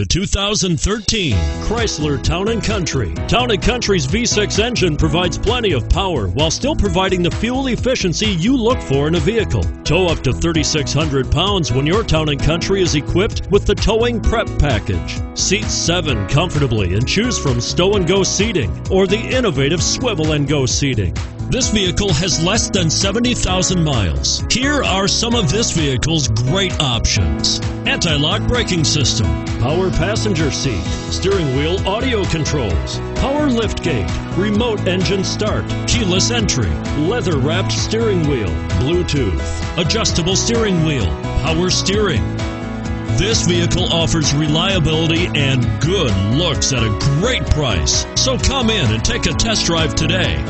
The 2013 Chrysler Town & Country. Town & Country's V6 engine provides plenty of power while still providing the fuel efficiency you look for in a vehicle. Tow up to 3,600 pounds when your Town & Country is equipped with the Towing Prep Package. Seat seven comfortably and choose from stow and go seating or the innovative swivel and go seating. This vehicle has less than 70,000 miles. Here are some of this vehicle's great options. Anti-lock braking system, power passenger seat, steering wheel audio controls, power liftgate, remote engine start, keyless entry, leather wrapped steering wheel, Bluetooth, adjustable steering wheel, power steering. This vehicle offers reliability and good looks at a great price. So come in and take a test drive today.